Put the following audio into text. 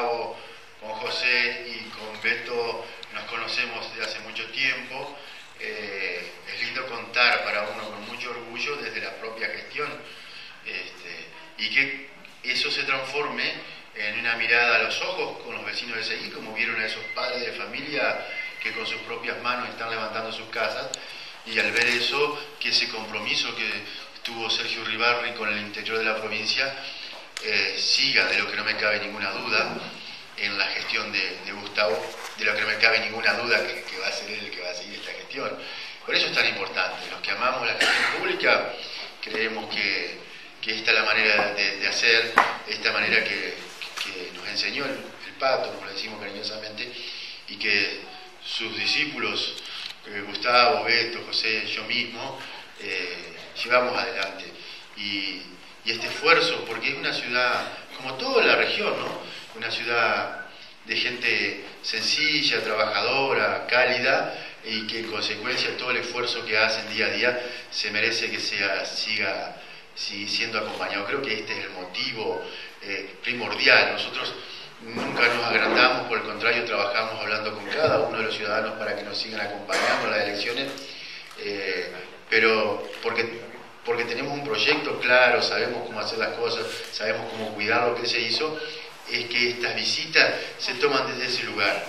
Gustavo, con José y con Beto nos conocemos desde hace mucho tiempo. Eh, es lindo contar para uno con mucho orgullo desde la propia gestión este, y que eso se transforme en una mirada a los ojos con los vecinos de Seguí, como vieron a esos padres de familia que con sus propias manos están levantando sus casas y al ver eso, que ese compromiso que tuvo Sergio Ribarri con el interior de la provincia eh, siga, de lo que no me cabe ninguna duda, en la gestión de, Gustavo, de lo que no me cabe ninguna duda que, va a ser él el que va a seguir esta gestión. Por eso es tan importante. Los que amamos la gestión pública creemos que, esta es la manera de, hacer, esta manera que, nos enseñó el, pato, como le decimos cariñosamente, y que sus discípulos, eh, Gustavo, Beto, José, yo mismo, eh, llevamos adelante. Y, y este esfuerzo, porque es una ciudad, como toda la región, ¿no? una ciudad de gente sencilla, trabajadora, cálida, y que en consecuencia todo el esfuerzo que hacen día a día se merece que sea, siga, siendo acompañado. Creo que este es el motivo eh, primordial. Nosotros nunca nos agrandamos, por el contrario, trabajamos hablando con cada uno de los ciudadanos para que nos sigan acompañando en las elecciones, eh, pero porque porque tenemos un proyecto claro, sabemos cómo hacer las cosas, sabemos cómo cuidar lo que se hizo, es que estas visitas se toman desde ese lugar.